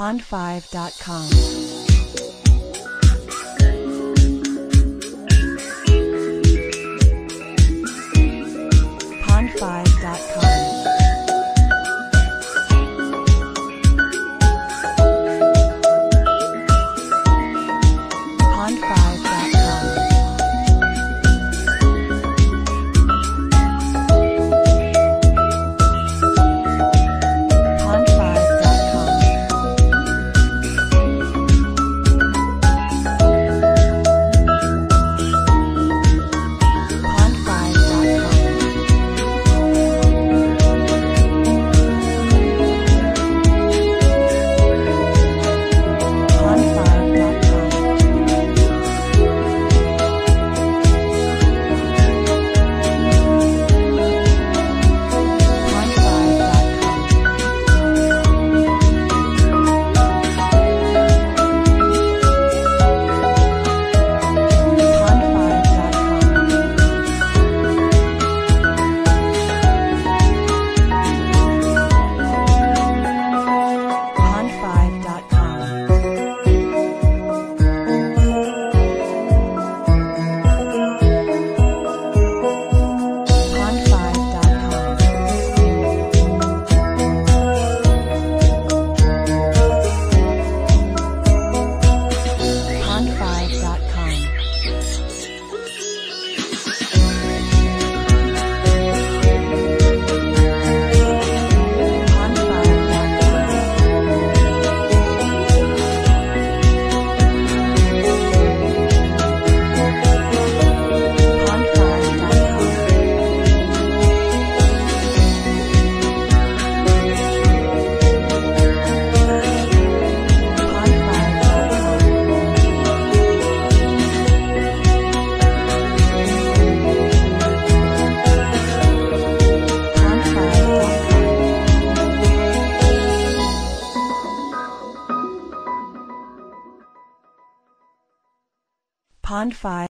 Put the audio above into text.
pond5.com. pond5.com. Pond 5